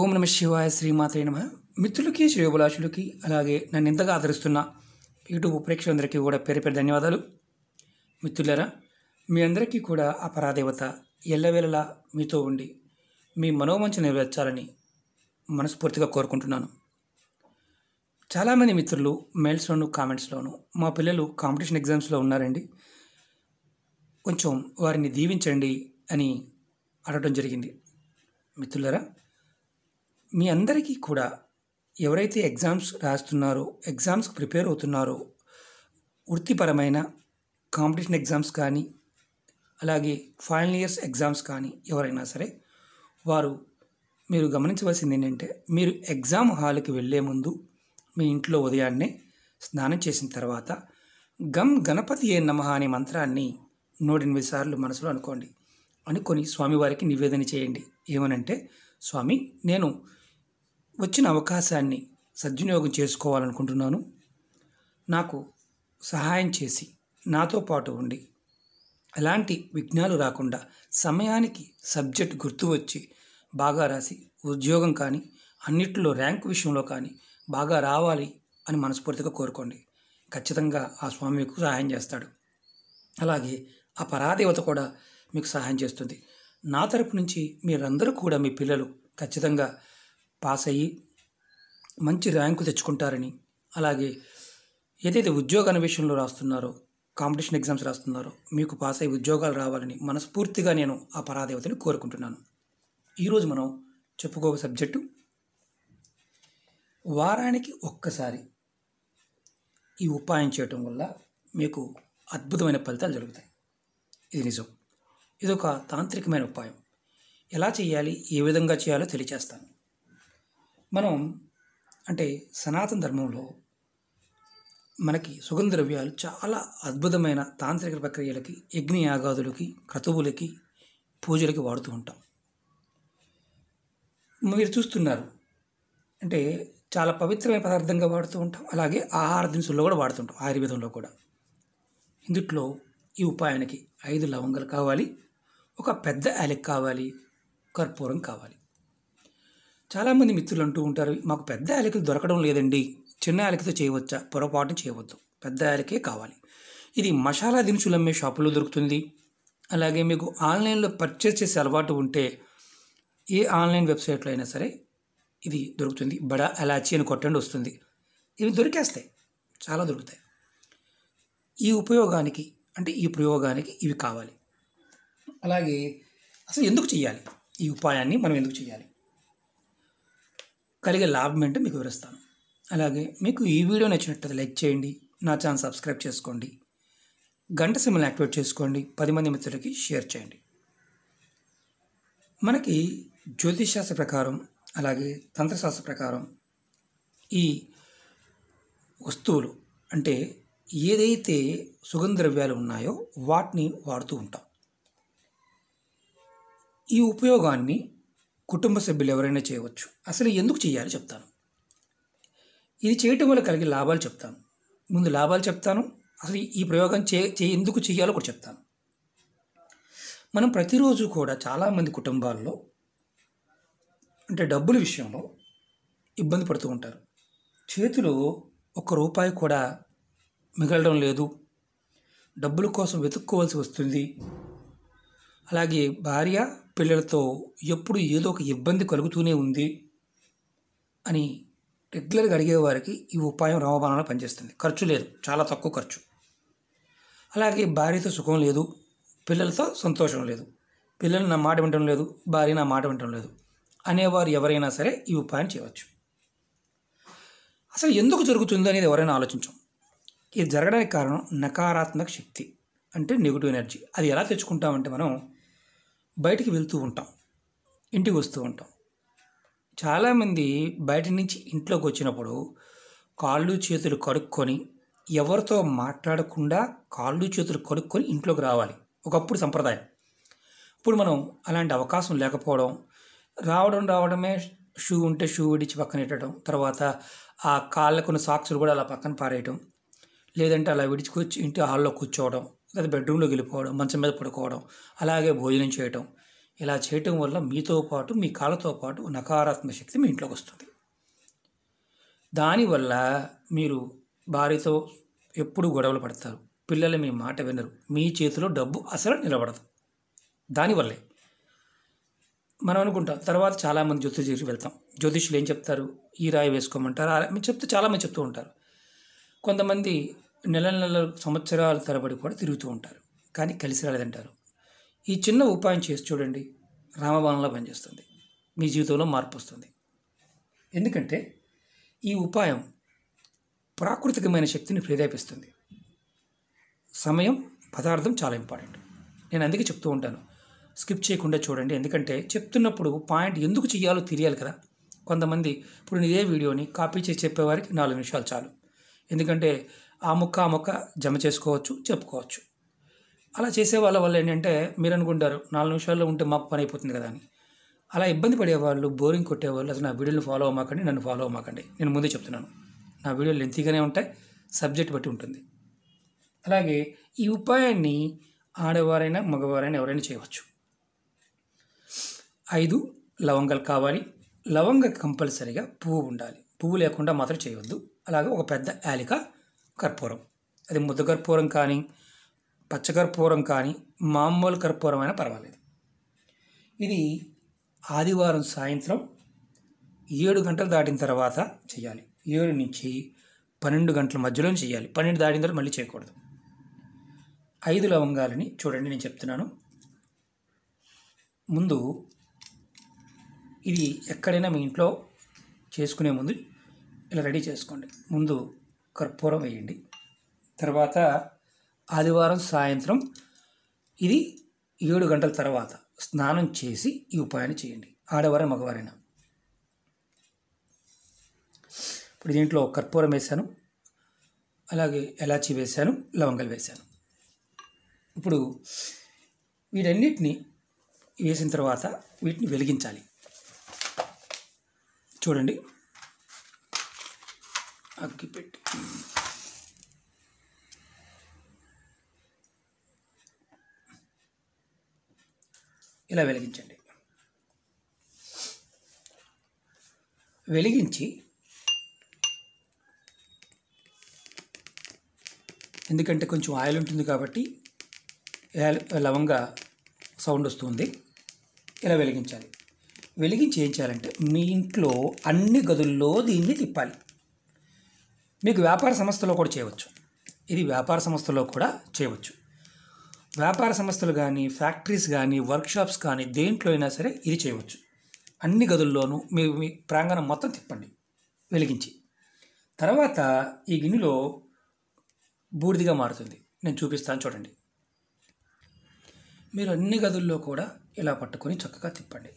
ఓం నమ శివాయ శ్రీమాత్రే నమ. మిత్రులకి శ్రేయోభిలాషులకి అలాగే నన్ను ఇంతగా ఆదరిస్తున్న యూట్యూబ్ ప్రేక్షకులందరికీ కూడా పేరు పేరు ధన్యవాదాలు. మిత్రులరా మీ అందరికీ కూడా ఆ పరాదేవత ఎల్లవేళలా మీతో ఉండి మీ మనోమంచ నెరవేర్చాలని మనస్ఫూర్తిగా కోరుకుంటున్నాను. చాలామంది మిత్రులు మెయిల్స్లోను కామెంట్స్లోను మా పిల్లలు కాంపిటీషన్ ఎగ్జామ్స్లో ఉన్నారండి. కొంచెం వారిని దీవించండి అని అడగడం జరిగింది. మిత్రులరా మీ అందరికీ కూడా ఎవరైతే ఎగ్జామ్స్ రాస్తున్నారో ఎగ్జామ్స్కి ప్రిపేర్ అవుతున్నారో వృత్తిపరమైన కాంపిటీషన్ ఎగ్జామ్స్ కానీ అలాగే ఫైనల్ ఇయర్స్ ఎగ్జామ్స్ కానీ ఎవరైనా సరే వారు మీరు గమనించవలసింది ఏంటంటే మీరు ఎగ్జామ్ హాల్కి వెళ్ళే ముందు మీ ఇంట్లో ఉదయాన్నే స్నానం చేసిన తర్వాత గమ్ గణపతి ఏ నమ అనే మంత్రాన్ని నూటెనిమిది సార్లు మనసులో అనుకోండి. అనుకొని స్వామివారికి నివేదన చేయండి. ఏమనంటే స్వామి నేను వచ్చిన అవకాశాన్ని సద్వినియోగం చేసుకోవాలనుకుంటున్నాను. నాకు సహాయం చేసి నాతో పాటు ఉండి. ఎలాంటి విఘ్నాలు రాకుండా సమయానికి సబ్జెక్ట్ గుర్తు వచ్చి బాగా రాసి ఉద్యోగం కానీ అన్నిట్లో ర్యాంక్ విషయంలో కానీ బాగా రావాలి అని మనస్ఫూర్తిగా కోరుకోండి. ఖచ్చితంగా ఆ స్వామి మీకు సహాయం చేస్తాడు. అలాగే ఆ పరాదేవత కూడా మీకు సహాయం చేస్తుంది. నా తరపు నుంచి మీరందరూ కూడా మీ పిల్లలు ఖచ్చితంగా పాస్ అయ్యి మంచి ర్యాంకు తెచ్చుకుంటారని అలాగే ఏదైతే ఉద్యోగాల విషయంలో రాస్తున్నారో కాంపిటీషన్ ఎగ్జామ్స్ రాస్తున్నారో మీకు పాస్ అయ్యి ఉద్యోగాలు రావాలని మనస్ఫూర్తిగా నేను ఆ పరాదేవతని కోరుకుంటున్నాను. ఈరోజు మనం చెప్పుకోక సబ్జెక్టు వారానికి ఒక్కసారి ఈ ఉపాయం చేయటం వల్ల మీకు అద్భుతమైన ఫలితాలు జరుగుతాయి. ఇది నిజం. ఇది ఒక తాంత్రికమైన ఉపాయం. ఎలా చేయాలి ఏ విధంగా చేయాలో తెలియచేస్తాను. మనం అంటే సనాతన ధర్మంలో మనకి సుగంధ ద్రవ్యాలు చాలా అద్భుతమైన తాంత్రిక ప్రక్రియలకి యజ్ఞ యాగాదులకి క్రతువులకి పూజలకి వాడుతూ ఉంటాం. మీరు చూస్తున్నారు. అంటే చాలా పవిత్రమైన పదార్థంగా వాడుతూ ఉంటాం. అలాగే ఆహార దినుసుల్లో కూడా వాడుతుంటాం ఆయుర్వేదంలో కూడా. ఇందుట్లో ఈ ఉపాయానికి ఐదు లవంగాలు కావాలి ఒక పెద్ద యాలక్ కావాలి కర్పూరం కావాలి. చాలామంది మిత్రులు అంటూ ఉంటారు మాకు పెద్ద యాలకులు దొరకడం లేదండి. చిన్న యాలకతో చేయవచ్చా? పొరపాటు చేయవద్దు. పెద్ద యాలకే కావాలి. ఇది మసాలా దినుసులు అమ్మే షాపులో దొరుకుతుంది. అలాగే మీకు ఆన్లైన్లో పర్చేస్ చేసే అలవాటు ఉంటే ఏ ఆన్లైన్ వెబ్సైట్లో అయినా సరే ఇది దొరుకుతుంది. బడా ఎలాచి అని కొట్టండి వస్తుంది. ఇవి దొరికేస్తాయి. చాలా దొరుకుతాయి. ఈ ఉపయోగానికి అంటే ఈ ప్రయోగానికి ఇవి కావాలి. అలాగే అసలు ఎందుకు చేయాలి ఈ ఉపాయాన్ని మనం ఎందుకు చేయాలి కలిగే లాభం ఏంటో మీకు వివరిస్తాను. అలాగే మీకు ఈ వీడియో నచ్చినట్లయితే లైక్ చేయండి నా ఛానల్ సబ్స్క్రైబ్ చేసుకోండి గంట సిమ్మల్ని యాక్టివేట్ చేసుకోండి పది మంది మిత్రులకి షేర్ చేయండి. మనకి జ్యోతిషాస్త్ర ప్రకారం అలాగే తంత్రశాస్త్ర ప్రకారం ఈ వస్తువులు అంటే ఏదైతే సుగంధ ద్రవ్యాలు ఉన్నాయో వాటిని వాడుతూ ఉంటాం. ఈ ఉపయోగాన్ని కుటుంబ సభ్యులు ఎవరైనా చేయవచ్చు. అసలు ఎందుకు చేయాలి చెప్తాను. ఇది చేయటం వల్ల కలిగే లాభాలు చెప్తాను. ముందు లాభాలు చెప్తాను. అసలు ఈ ప్రయోగం చే చే ఎందుకు చేయాలో కూడా చెప్తాను. మనం ప్రతిరోజు కూడా చాలామంది కుటుంబాల్లో అంటే డబ్బుల విషయంలో ఇబ్బంది పడుతూ ఉంటారు. చేతిలో ఒక్క రూపాయి కూడా మిగలడం లేదు. డబ్బుల కోసం వెతుక్కోవాల్సి వస్తుంది. అలాగే భార్య పిల్లలతో ఎప్పుడు ఏదో ఒక ఇబ్బంది కలుగుతూనే ఉంది అని రెగ్యులర్గా అడిగే వారికి ఈ ఉపాయం రామబాణంలో పనిచేస్తుంది. ఖర్చు లేదు చాలా తక్కువ ఖర్చు. అలాగే భార్యతో సుఖం లేదు పిల్లలతో సంతోషం లేదు పిల్లలు నా మాట వినటం లేదు భార్య నా మాట వినటం లేదు అనేవారు ఎవరైనా సరే ఈ ఉపాయం చేయవచ్చు. అసలు ఎందుకు జరుగుతుంది అనేది ఎవరైనా ఆలోచించాం. ఇది జరగడానికి కారణం నకారాత్మక శక్తి అంటే నెగిటివ్ ఎనర్జీ. అది ఎలా తెచ్చుకుంటామంటే మనం బయటికి వెళ్తూ ఉంటాం. ఇంటికి వస్తూ ఉంటాం. చాలామంది బయట నుంచి ఇంట్లోకి వచ్చినప్పుడు కాళ్ళు చేతులు కడుక్కొని ఎవరితో మాట్లాడకుండా కాళ్ళు చేతులు కడుక్కొని ఇంట్లోకి రావాలి. ఒకప్పుడు సంప్రదాయం. ఇప్పుడు మనం అలాంటి అవకాశం లేకపోవడం రావడం రావడమే షూ ఉంటే షూ విడిచి పక్కన పెట్టడం తర్వాత ఆ కాళ్ళకున్న సాక్సులు కూడా అలా పక్కన పారేయటం లేదంటే అలా విడిచుకొచ్చి ఇంటి హాల్లో కూర్చోవడం లేదా బెడ్రూమ్లోకి వెళ్ళిపోవడం మంచం మీద పడుకోవడం అలాగే భోజనం చేయటం. ఇలా చేయటం వల్ల మీతో పాటు మీ కాళ్ళతో పాటు నకారాత్మక శక్తి మీ ఇంట్లోకి వస్తుంది. దానివల్ల మీరు భార్యతో ఎప్పుడు గొడవలు పడతారు. పిల్లలు మీ మాట వినరు. మీ చేతిలో డబ్బు అసలు నిలబడదు. దానివల్లే. మనం అనుకుంటాం తర్వాత చాలామంది జ్యోతిషులు వెళ్తాం. జ్యోతిషులు ఏం చెప్తారు? ఈ రాయి వేసుకోమంటారు? మీరు చెప్తే చాలామంది చెప్తూ ఉంటారు. కొంతమంది నెల నెల సంవత్సరాల తరబడి కూడా తిరుగుతూ ఉంటారు. కానీ కలిసి రాలేదంటారు. ఈ చిన్న ఉపాయం చేసి చూడండి. రామబాణంలో పనిచేస్తుంది. మీ జీవితంలో మార్పు వస్తుంది. ఎందుకంటే ఈ ఉపాయం ప్రాకృతికమైన శక్తిని ప్రేరేపిస్తుంది. సమయం పదార్థం చాలా ఇంపార్టెంట్. నేను అందుకే చెప్తూ ఉంటాను. స్కిప్ చేయకుండా చూడండి. ఎందుకంటే చెప్తున్నప్పుడు పాయింట్ ఎందుకు చేయాలో తెలియాలి కదా. కొంతమంది ఇప్పుడు ఇదే వీడియోని కాపీ చేసి చెప్పేవారికి నాలుగు నిమిషాలు చాలు. ఎందుకంటే ఆ ముక్క ఆ ముక్క జమ చేసుకోవచ్చు చెప్పుకోవచ్చు. అలా చేసే వాళ్ళ వల్ల ఏంటంటే మీరు అనుకుంటారు నాలుగు నిమిషాల్లో ఉంటే మాకు పని అయిపోతుంది కదా అని. అలా ఇబ్బంది పడేవాళ్ళు బోరింగ్ కొట్టేవాళ్ళు అసలు నా వీడియోని ఫాలో అవ్వమాకండి నన్ను ఫాలో అవ్వమాకండి నేను ముందే చెప్తున్నాను. నా వీడియోలు లెంతీగానే ఉంటాయి సబ్జెక్ట్ బట్టి ఉంటుంది. అలాగే ఈ ఉపాయాన్ని ఆడవారైనా మగవారైనా ఎవరైనా చేయవచ్చు. ఐదు లవంగాలు కావాలి. లవంగ కంపల్సరిగా పువ్వు ఉండాలి. పువ్వు లేకుండా మాత్రం చేయవద్దు. అలాగే ఒక పెద్ద యాలిక కర్పూరం. అది ముద్ద కర్పూరం కానీ పచ్చకర్పూరం కానీ మామూలు కర్పూరం అయినా పర్వాలేదు. ఇది ఆదివారం సాయంత్రం ఏడు గంటలు దాటిన తర్వాత చేయాలి. ఏడు నుంచి పన్నెండు గంటల మధ్యలో చేయాలి. పన్నెండు దాటిన తర్వాత మళ్ళీ చేయకూడదు. ఐదు లవంగాలని చూడండి నేను చెప్తున్నాను. ముందు ఇది ఎక్కడైనా మీ ఇంట్లో చేసుకునే ముందు ఇలా రెడీ చేసుకోండి. ముందు కర్పూరం వేయండి. తర్వాత ఆదివారం సాయంత్రం ఇది ఏడు గంటల తర్వాత స్నానం చేసి ఈ ఉపాయాన్ని చేయండి. ఆడవారైనా మగవారైనా. ఇప్పుడు దీంట్లో కర్పూరం వేశాను. అలాగే ఎలాచి వేశాను లవంగాలు వేశాను. ఇప్పుడు వీటన్నిటిని వేసిన తర్వాత వీటిని వెలిగించాలి. చూడండి. అక్కి పెట్టి ఇలా వెలిగించండి. వెలిగించి ఎందుకంటే కొంచెం ఆయిల్ ఉంటుంది కాబట్టి లవంగా సౌండ్ వస్తుంది. ఇలా వెలిగించాలి. వెలిగించి ఏం చేయాలంటే మీ ఇంట్లో అన్ని గదుల్లో దీన్ని తిప్పాలి. మీకు వ్యాపార సంస్థలో కూడా చేయవచ్చు. ఇది వ్యాపార సంస్థలో కూడా చేయవచ్చు. వ్యాపార సంస్థలు కానీ ఫ్యాక్టరీస్ కానీ వర్క్షాప్స్ కానీ దేంట్లో అయినా సరే ఇది చేయవచ్చు. అన్ని గదుల్లోనూ మీ మీ ప్రాంగణం మొత్తం తిప్పండి. వెలిగించి. తర్వాత ఈ గిన్నెలో బూడిదిగా మారుతుంది. నేను చూపిస్తాను చూడండి. మీరు అన్ని గదుల్లో కూడా ఇలా పట్టుకొని చక్కగా తిప్పండి.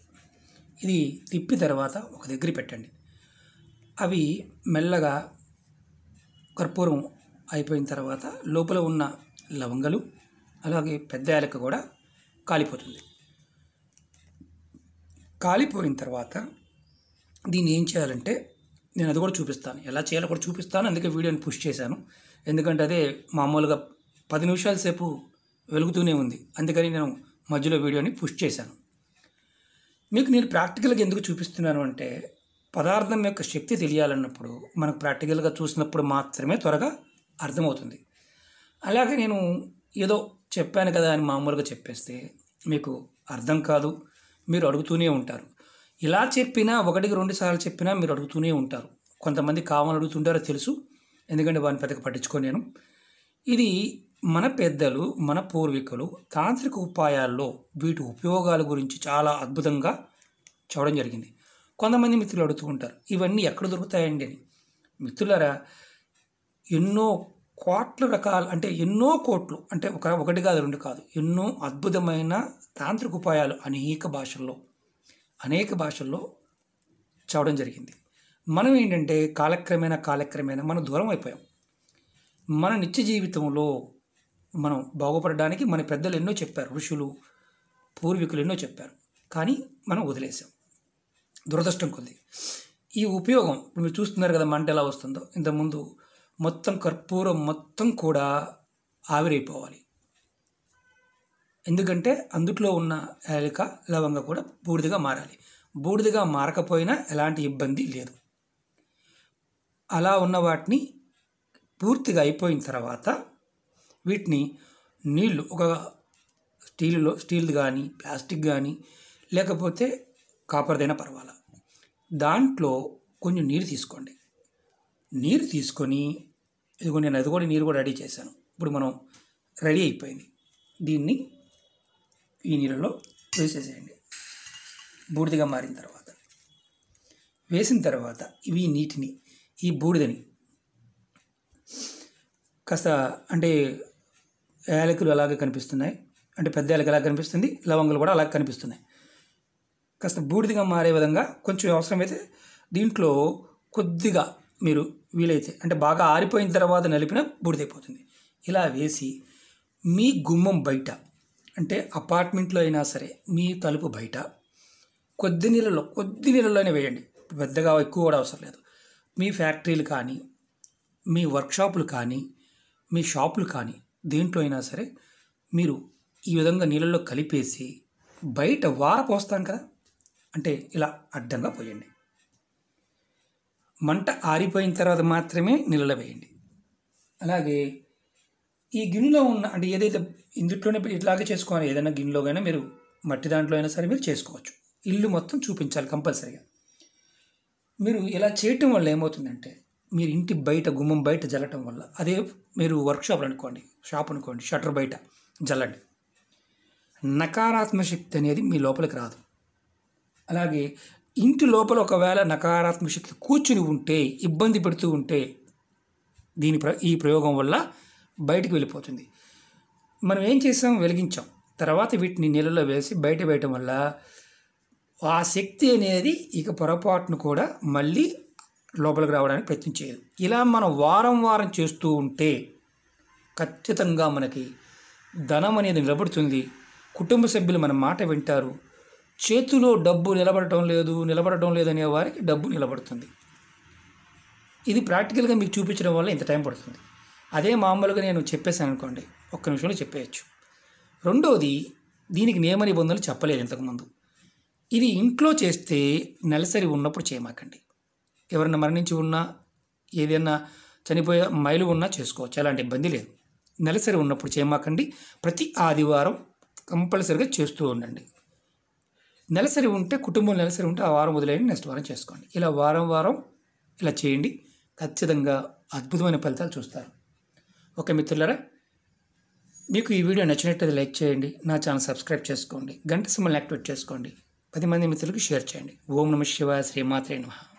ఇది తిప్పి తర్వాత ఒక దగ్గర పెట్టండి. అవి మెల్లగా కర్పూరం అయిపోయిన తర్వాత లోపల ఉన్న లవంగలు అలాగే పెద్ద యాలక కూడా కాలిపోతుంది. కాలిపోయిన తర్వాత దీన్ని ఏం చేయాలంటే నేను అది కూడా చూపిస్తాను. ఎలా చేయాలో కూడా చూపిస్తాను. అందుకే వీడియోని పుష్ చేశాను. ఎందుకంటే అదే మామూలుగా పది నిమిషాల సేపు వెలుగుతూనే ఉంది. అందుకని నేను మధ్యలో వీడియోని పుష్ చేశాను. మీకు నేను ప్రాక్టికల్గా ఎందుకు చూపిస్తున్నాను అంటే పదార్థం యొక్క శక్తి తెలియాలన్నప్పుడు మనకు ప్రాక్టికల్గా చూసినప్పుడు మాత్రమే త్వరగా అర్థమవుతుంది. అలాగే నేను ఏదో చెప్పాను కదా అని మామూలుగా చెప్పేస్తే మీకు అర్థం కాదు మీరు అడుగుతూనే ఉంటారు. ఇలా చెప్పినా ఒకటికి రెండు సార్లు చెప్పినా మీరు అడుగుతూనే ఉంటారు. కొంతమంది కావాలని అడుగుతుంటారో తెలుసు ఎందుకంటే వారిని పెద్దగా పట్టించుకొని నేను. ఇది మన పెద్దలు మన పూర్వీకులు తాంత్రిక ఉపాయాల్లో వీటి ఉపయోగాల గురించి చాలా అద్భుతంగా చూడడం జరిగింది. కొంతమంది మిత్రులు అడుగుతూ ఉంటారు ఇవన్నీ ఎక్కడ దొరుకుతాయండి? అని. మిత్రులరా ఎన్నో కోట్ల రకాల అంటే ఎన్నో కోట్లు అంటే ఒక ఒకటి కాదు రెండు కాదు ఎన్నో అద్భుతమైన తాంత్రిక ఉపాయాలు అనేక భాషల్లో అనేక భాషల్లో చదవడం జరిగింది. మనం ఏంటంటే కాలక్రమేణా కాలక్రమేణా మనం దూరం అయిపోయాం. మన నిత్య జీవితంలో మనం బాగుపడడానికి మన పెద్దలు ఎన్నో చెప్పారు ఋషులు పూర్వీకులు ఎన్నో చెప్పారు కానీ మనం వదిలేసాం. దురదృష్టం కొద్ది. ఈ ఉపయోగం ఇప్పుడు మీరు చూస్తున్నారు కదా మంట ఎలా వస్తుందో ఇంతకుముందు మొత్తం కర్పూరం మొత్తం కూడా ఆవిరైపోవాలి. ఎందుకంటే అందుట్లో ఉన్న ఏలిక లవంగ కూడా బూడిదగా మారాలి. బూడిదగా మారకపోయినా ఎలాంటి ఇబ్బంది లేదు. అలా ఉన్న వాటిని పూర్తిగా అయిపోయిన తర్వాత వీటిని నీళ్ళు ఒక స్టీల్లో స్టీల్ కానీ ప్లాస్టిక్ కానీ లేకపోతే కాపర్దైనా పర్వాలా. దాంట్లో కొంచెం నీరు తీసుకోండి. నీరు తీసుకొని ఇదిగో నేను అది కూడా నీరు కూడా రెడీ చేశాను. ఇప్పుడు మనం రెడీ అయిపోయింది. దీన్ని ఈ నీళ్ళలో వేసేసేయండి. బూడిదగా మారిన తర్వాత. వేసిన తర్వాత ఇవి నీటిని ఈ బూడిదని కాస్త అంటే యాలకులు అలాగే కనిపిస్తున్నాయి. అంటే పెద్ద యాలక ఎలా కనిపిస్తుంది? లవంగులు కూడా అలాగే కనిపిస్తున్నాయి. కాస్త బూడిదగా మారే విధంగా కొంచెం అవసరమైతే దీంట్లో కొద్దిగా మీరు వీలైతే అంటే బాగా ఆరిపోయిన తర్వాత నలిపిన బూడిదైపోతుంది. ఇలా వేసి మీ గుమ్మం బయట అంటే అపార్ట్మెంట్లో అయినా సరే మీ తలుపు బయట కొద్ది నీళ్ళలో కొద్ది నీళ్ళలోనే వేయండి. పెద్దగా ఎక్కువ కూడా అవసరం లేదు. మీ ఫ్యాక్టరీలు కానీ మీ వర్క్షాపులు కానీ మీ షాపులు కానీ దేంట్లో అయినా సరే మీరు ఈ విధంగా నీళ్ళల్లో కలిపేసి బయట వార పోస్తాం కదా. అంటే ఇలా అడ్డంగా పోయండి. మంట ఆరిపోయిన తర్వాత మాత్రమే నీళ్ళలో వేయండి. అలాగే ఈ గిన్నెలో ఉన్న అంటే ఏదైతే ఇందుట్లోనే ఇట్లాగే చేసుకోవాలి. ఏదైనా గిన్నెలో అయినా మీరు మట్టి దాంట్లో అయినా సరే మీరు చేసుకోవచ్చు. ఇల్లు మొత్తం చూపించాలి కంపల్సరీగా. మీరు ఇలా చేయటం వల్ల ఏమవుతుందంటే మీరు ఇంటి బయట గుమ్మం బయట జల్లటం వల్ల అదే మీరు వర్క్షాప్ అనుకోండి షాప్ అనుకోండి షట్టర్ బయట జల్లండి. నకారాత్మక శక్తి అనేది మీ లోపలికి రాదు. అలాగే ఇంటి లోపల ఒకవేళ నకారాత్మక శక్తి కూర్చుని ఉంటే ఇబ్బంది పెడుతూ ఉంటే దీని ప్ర ఈ ప్రయోగం వల్ల బయటికి వెళ్ళిపోతుంది. మనం ఏం చేసాం? వెలిగించాం. తర్వాత వీటిని నీళ్ళలో వేసి బయట వేయటం వల్ల ఆ శక్తి అనేది ఇక పొరపాటును కూడా మళ్ళీ లోపలికి రావడానికి ప్రయత్నం చేయదు. ఇలా మనం వారం వారం చేస్తూ ఉంటే ఖచ్చితంగా మనకి ధనం అనేది నిలబడుతుంది. కుటుంబ సభ్యులు మన మాట వింటారు. చేతిలో డబ్బు నిలబడటం లేదు నిలబడటం లేదనే వారికి డబ్బు నిలబడుతుంది. ఇది ప్రాక్టికల్గా మీకు చూపించడం వల్ల ఇంత టైం పడుతుంది. అదే మామూలుగా నేను చెప్పేశాను అనుకోండి ఒక్క నిమిషంలో చెప్పేయచ్చు. రెండవది దీనికి నియమ నిబంధనలు చెప్పలేదు ఇంతకుముందు. ఇది ఇంట్లో చేస్తే నెలసరి ఉన్నప్పుడు చేయమాకండి. ఎవరైనా మరణించి ఉన్నా ఏదైనా చనిపోయే మైలు ఉన్నా చేసుకోవచ్చు అలాంటి ఇబ్బంది లేదు. నెలసరి ఉన్నప్పుడు చేయమాకండి. ప్రతి ఆదివారం కంపల్సరిగా చేస్తూ ఉండండి. నెలసరి ఉంటే కుటుంబం నెలసరి ఉంటే ఆ వారం వదిలేయండి నెక్స్ట్ వారం చేసుకోండి. ఇలా వారం వారం ఇలా చేయండి. ఖచ్చితంగా అద్భుతమైన ఫలితాలు చూస్తారు. ఓకే మిత్రులారా మీకు ఈ వీడియో నచ్చినట్లయితే లైక్ చేయండి. నా ఛానల్ సబ్స్క్రైబ్ చేసుకోండి. గంట సింబల్ని యాక్టివేట్ చేసుకోండి. పది మంది మిత్రులకు షేర్ చేయండి. ఓం నమ శివాయ శ్రీమాత్రే నమః.